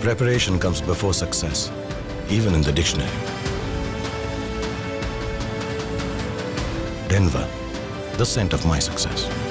Preparation comes before success, even in the dictionary. Denver, the scent of my success.